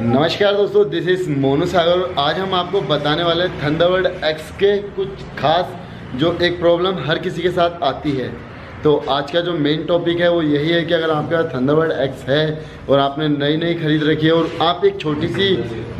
नमस्कार दोस्तों this is Monu सागर आज हम आपको बताने वाले थंडरबर्ड एक्स के कुछ खास जो एक प्रॉब्लम हर किसी के साथ आती है। तो आज का जो मेन टॉपिक है, वो यही है कि अगर आपके पास थंडरबर्ड एक्स है और आपने नई नई खरीद रखी है और आप एक छोटी सी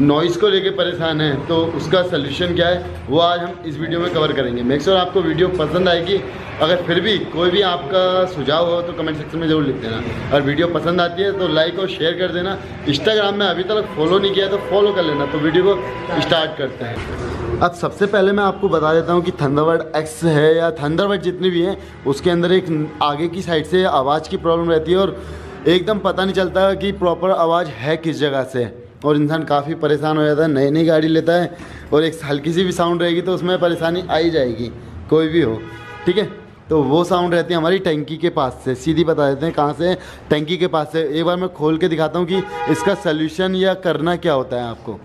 नॉइज़ को लेके परेशान हैं तो उसका सोल्यूशन क्या है, वो आज हम इस वीडियो में कवर करेंगे। मेक श्योर आपको वीडियो पसंद आएगी। अगर फिर भी कोई भी आपका सुझाव हो तो कमेंट सेक्शन में ज़रूर लिख देना। अगर वीडियो पसंद आती है तो लाइक और शेयर कर देना। इंस्टाग्राम में अभी तक फॉलो नहीं किया तो फॉलो कर लेना। तो वीडियो को स्टार्ट करते हैं। अब सबसे पहले मैं आपको बता देता हूँ कि थंडरबर्ड एक्स है या थंडरबर्ड जितनी भी हैं, उसके अंदर एक आगे की साइड से आवाज़ की प्रॉब्लम रहती है और एकदम पता नहीं चलता कि प्रॉपर आवाज़ है किस जगह से। और इंसान काफ़ी परेशान हो जाता है नई नई गाड़ी लेता है और एक हल्की सी भी साउंड रहेगी तो उसमें परेशानी आ ही जाएगी, कोई भी हो। ठीक है? तो वो साउंड रहती है हमारी टंकी के पास से। सीधी बता देते हैं कहाँ से टंकी के पास से। एक बार मैं खोल के दिखाता हूँ कि इसका सोल्यूशन या करना क्या होता है आपको।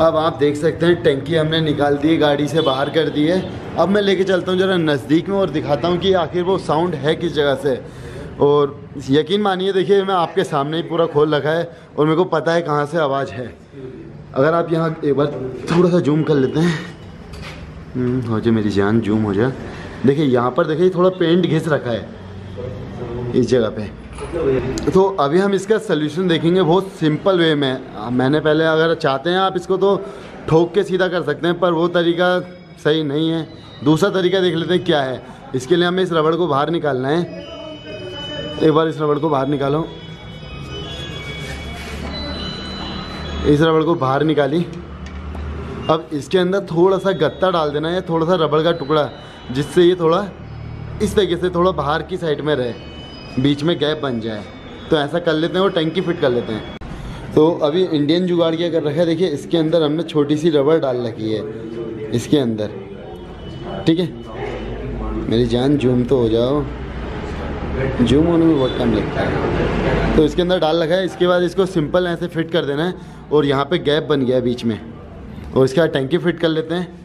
अब आप देख सकते हैं टंकी हमने निकाल दी गाड़ी से बाहर कर दी है। अब मैं लेके चलता हूँ ज़रा नज़दीक में और दिखाता हूँ कि आखिर वो साउंड है किस जगह से। और यकीन मानिए देखिए मैं आपके सामने ही पूरा खोल रखा है और मेरे को पता है कहाँ से आवाज़ है। अगर आप यहाँ एक बार थोड़ा सा जूम कर लेते हैं। हम्म, हो जाए मेरी जान जूम हो जाए। देखिए यहाँ पर देखिए थोड़ा पेंट घिस रखा है। इस जगह पे। तो अभी हम इसका सोल्यूशन देखेंगे बहुत सिंपल वे में। मैंने पहले अगर चाहते हैं आप इसको तो ठोक के सीधा कर सकते हैं, पर वो तरीका सही नहीं है। दूसरा तरीका देख लेते हैं क्या है। इसके लिए हमें इस रबड़ को बाहर निकालना है। एक बार इस रबड़ को बाहर निकालो। इस रबड़ को बाहर निकाली। अब इसके अंदर थोड़ा सा गत्ता डाल देना है, थोड़ा सा रबड़ का टुकड़ा, जिससे ये थोड़ा इस तरीके से थोड़ा बाहर की साइड में रहे। बीच में गैप बन जाए। तो ऐसा कर लेते हैं और टंकी फिट कर लेते हैं। तो अभी इंडियन जुगाड़ क्या कर रखा है। देखिए, इसके अंदर हमने छोटी सी रबड़ डाल रखी है। इसके अंदर। ठीक है? मेरी जान जूम तो हो जाओ। जूम होने में बहुत टाइम लगता है। तो इसके अंदर डाल रखा है। इसके बाद इसको सिंपल ऐसे फिट कर देना है। और यहाँ पे गैप बन गया है बीच में। और इसके बाद टंकी फिट कर लेते हैं।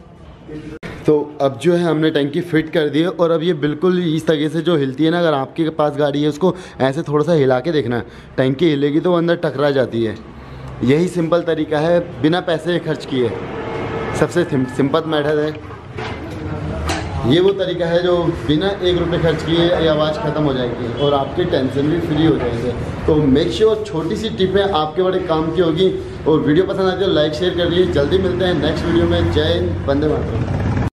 तो अब जो है हमने टंकी फिट कर दी है और अब ये बिल्कुल इस तरीके से जो हिलती है ना, अगर आपके पास गाड़ी है, उसको ऐसे थोड़ा सा हिला के देखना। टंकी हिलेगी तो वो अंदर टकरा जाती है। यही सिंपल तरीका है, बिना पैसे खर्च किए। सबसे सिंपल मेथड है। ये वो तरीका है जो बिना एक रुपये खर्च किए ये आवाज़ ख़त्म हो जाएगी और आपके टेंशन भी फ्री हो जाएँगे। तो मेक श्योर छोटी सी टिपें आपके बड़े काम की होगी। और वीडियो पसंद आती है लाइक शेयर कर लीजिए जल्दी मिलते हैं नेक्स्ट वीडियो में। जय हिंद, वंदे मातरम।